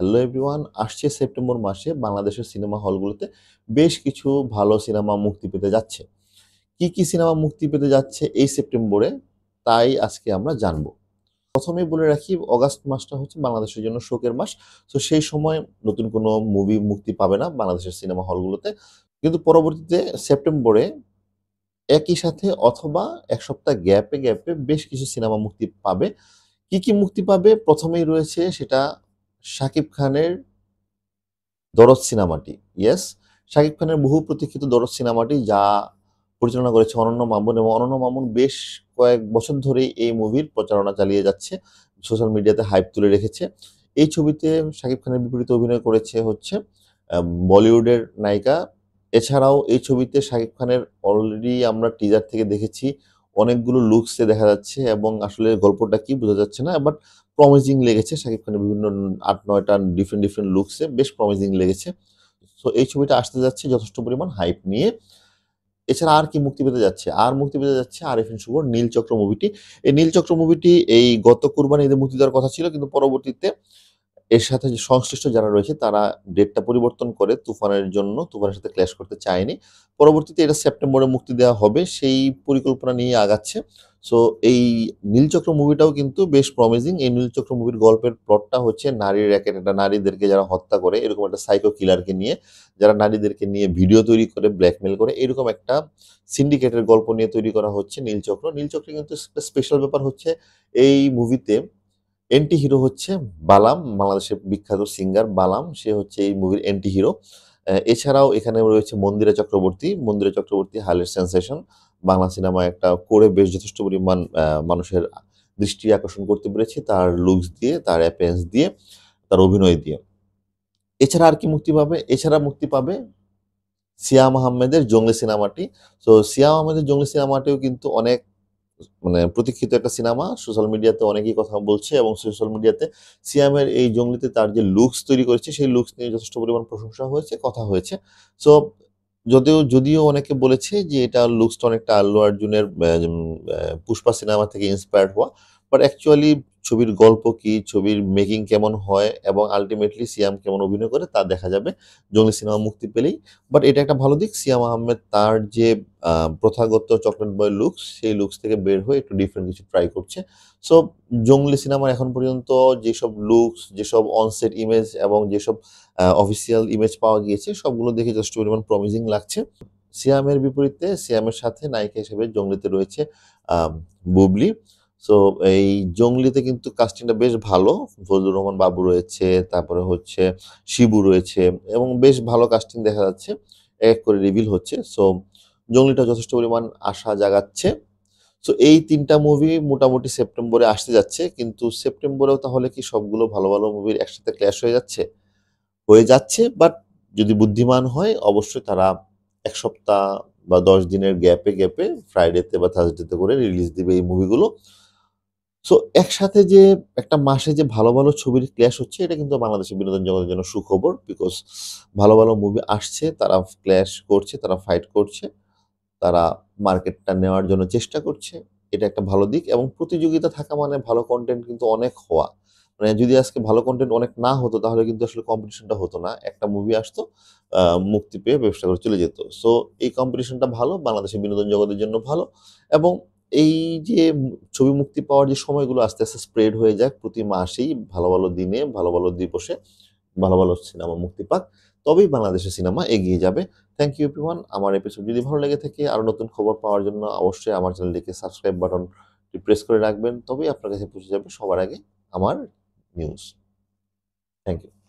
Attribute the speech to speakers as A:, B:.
A: Hello everyone, আসছে September মাসে বাংলাদেশের সিনেমা হলগুলোতে বেশ কিছু ভালো সিনেমা মুক্তি পেতে যাচ্ছে। কি কি সিনেমা মুক্তি পেতে যাচ্ছে এই সেপ্টেম্বরে তাই আজকে আমরা জানব। প্রথমেই বলে রাখি, অগাস্ট মাসটা হচ্ছে বাংলাদেশের জন্য শোকের মাস। তো সেই সময় নতুন কোনো মুভি মুক্তি পাবে না বাংলাদেশের সিনেমা হলগুলোতে। কিন্তু পরবর্তীতে সেপ্টেম্বরে একই সাথে অথবা এক সপ্তাহ গ্যাপে গ্যাপে বেশ কিছু সিনেমা মুক্তি পাবে। কি কি মুক্তি পাবে? প্রথমেই রয়েছে সেটা শাকিব খানের দরদ সিনেমাটি ইয়েস শাকিব খানের বহু প্রতীক্ষিত দরদ সিনেমাটি যা পরিচালনা করেছে অনন্য মামুন এবং অনন্য মামুন বেশ কয়েক বছর ধরেই এই মুভির প্রচারণা চালিয়ে যাচ্ছে সোশ্যাল মিডিয়াতে হাইপ তুলে রেখেছে। এই ছবিতে শাকিব খানের বিপরীতে অভিনয় করেছে হচ্ছে বলিউডের নায়িকা। এছাড়াও এই ছবিতে শাকিব খানের অলরেডি আমরা টিজার থেকে দেখেছি অনেকগুলো লুকসে দেখা যাচ্ছে এবং আসলে গল্পটা কি বোঝা যাচ্ছে না বাট প্রমিজিং লেগেছে। শাকিব খানের বিভিন্ন আট, নয়টা ডিফারেন্ট ডিফারেন্ট লুকসে বেশ প্রমিজিং লেগেছে। সো এই ছবিটা আসতে যাচ্ছে যথেষ্ট পরিমাণ হাইপ নিয়ে। এছাড়া আর কি মুক্তি পেতে যাচ্ছে? আর মুক্তি পেতে যাচ্ছে আর আরিফিন শুভর নীলচক্র মুভিটি এই নীলচক্র মুভিটি এই গত কুরবানি ঈদে মুক্তি দেওয়ার কথা ছিল, কিন্তু পরবর্তীতে এর সাথে সংশ্লিষ্ট যারা রয়েছে, তারা ডেটটা পরিবর্তন করে তুফানের জন্য তুফানের সাথে ক্ল্যাশ করতে চায়নি। পরবর্তীতে এটা সেপ্টেম্বরে মুক্তি দেওয়া হবে, সেই পরিকল্পনা নিয়ে আগাচ্ছে। সো এই নীলচক্র মুভিটাও কিন্তু বেশ প্রমিজিং এই নীলচক্র মুভির গল্পের প্লটটা হচ্ছে নারীর র্যাকেট একটা নারীদেরকে যারা হত্যা করে, এরকম একটা সাইকো কিলারকে নিয়ে, যারা নারীদেরকে নিয়ে ভিডিও তৈরি করে ব্ল্যাকমেল করে, এরকম একটা সিন্ডিকেটের গল্প নিয়ে তৈরি করা হচ্ছে নীলচক্র। নীলচক্রে কিন্তু স্পেশাল ব্যাপার হচ্ছে, এই মুভিতে এন্টি হিরো হচ্ছে বালাম, বাংলাদেশের বিখ্যাত সিঙ্গার বালাম। সে হচ্ছে এই মুভির এন্টি হিরো এছাড়াও এখানে রয়েছে মন্দিরা চক্রবর্তী। মন্দিরা চক্রবর্তী হালের সেন্সেশন বাংলা সিনেমা একটা করে বেশ যথেষ্ট পরিমাণ মানুষের দৃষ্টি আকর্ষণ করতে পেরেছে তার লুকস দিয়ে, তার অ্যাপিয়ারেন্স দিয়ে, তার অভিনয় দিয়ে। এছাড়া আর কি মুক্তি পাবে? এছাড়া মুক্তি পাবে সিয়াম আহমেদের জঙ্গলি সিনেমাটি তো সিয়াম আহমেদের জঙ্গলি সিনেমাটিও কিন্তু অনেক মানে প্রতীক্ষিত একটা সিনেমা সোশ্যাল মিডিয়াতে অনেকেই কথা বলছে এবং সোশ্যাল মিডিয়াতে সিয়ামের এই জঙ্গলিতে তার যে লুকস তৈরি করেছে সেই লুকস নিয়ে যথেষ্ট পরিমাণ প্রশংসা হয়েছে কথা হয়েছে। সো যদিও যদিও অনেকে বলেছে যে এটা লুকসটা অনেকটা আল্লু আহ, পুষ্পা সিনেমা থেকে ইন্সপায়ার্ড হওয়া বাট অ্যাকচুয়ালি ছবির গল্প কি, ছবির মেকিং কেমন হয় এবং আলটিমেটলি সিয়াম কেমন অভিনয় করে তা দেখা যাবে। জঙ্গলি সিনেমা মুক্তি পেলেই। বাট এটা একটা ভালো দিক, সিয়াম আহমেদ তার যে প্রথাগত চকলেট বয় লুকস সেই লুকস থেকে বের হয়ে একটু ডিফারেন্ট কিছু ট্রাই করছে। সো জঙ্গলি সিনেমার এখন পর্যন্ত যেসব লুকস যেসব অনসেট ইমেজ এবং যেসব অফিসিয়াল ইমেজ পাওয়া গিয়েছে, সবগুলো দেখে যথেষ্ট পরিমাণ প্রমিজিং লাগছে। সিয়ামের বিপরীতে, সিয়ামের সাথে নায়িকা হিসেবে জঙ্গলিতে রয়েছে বুবলি। সো এই জঙ্গলিতে কিন্তু কাস্টিংটা বেশ ভালো। ফজলুর রহমান বাবু রয়েছে, তারপরে হচ্ছে শিবু রয়েছে এবং বেশ ভালো কাস্টিং দেখা যাচ্ছে, এক এক করে রিভিল হচ্ছে। সো জঙ্গলিটা যথেষ্ট পরিমাণ আশা জাগাচ্ছে। সো এই তিনটা মুভি মোটামুটি সেপ্টেম্বরে আসতে যাচ্ছে, কিন্তু সেপ্টেম্বরেও তাহলে কি সবগুলো ভালো ভালো মুভির একসাথে ক্ল্যাশ হয়ে যাচ্ছে? হয়ে যাচ্ছে বাট যদি বুদ্ধিমান হয়, অবশ্যই তারা এক সপ্তাহ বা দশ দিনের গ্যাপে গ্যাপে ফ্রাইডেতে বা থার্সডেতে করে রিলিজ দিবে এই মুভিগুলো সো একসাথে যে একটা মাসে যে ভালো ভালো ছবির ক্ল্যাশ হচ্ছে, এটা কিন্তু বাংলাদেশের বিনোদন জগতের জন্য সুখবর বিকজ ভালো ভালো মুভি আসছে, তারা ক্ল্যাশ করছে, তারা ফাইট করছে, তারা মার্কেটটা নেওয়ার জন্য চেষ্টা করছে, এটা একটা ভালো দিক এবং প্রতিযোগিতা থাকা মানে ভালো কন্টেন্ট কিন্তু অনেক হওয়া। মানে যদি আজকে ভালো কন্টেন্ট অনেক না হতো, তাহলে কিন্তু আসলে কম্পিটিশনটা হতো না। একটা মুভি আসতো মুক্তি পেয়ে ব্যবসা করে চলে যেত। সো এই কম্পিটিশনটা ভালো, বাংলাদেশের বিনোদন জগতের জন্য ভালো এবং এই যে ছবি মুক্তি পাওয়ার যে সময়গুলো আস্তে আস্তে স্প্রেড হয়ে যাক প্রতি মাসেই ভালো ভালো দিনে, ভালো ভালো দিবসে ভালো ভালো সিনেমা মুক্তি পাক, তবেই বাংলাদেশের সিনেমা এগিয়ে যাবে। থ্যাংক ইউ এভরিওয়ান আমার এপিসোড যদি ভালো লেগে থাকে আরও নতুন খবর পাওয়ার জন্য অবশ্যই আমার চ্যানেলটিকে সাবস্ক্রাইব বাটনটি প্রেস করে রাখবেন, তবেই আপনার কাছে পৌঁছে যাবে সবার আগে আমার নিউজ থ্যাংক ইউ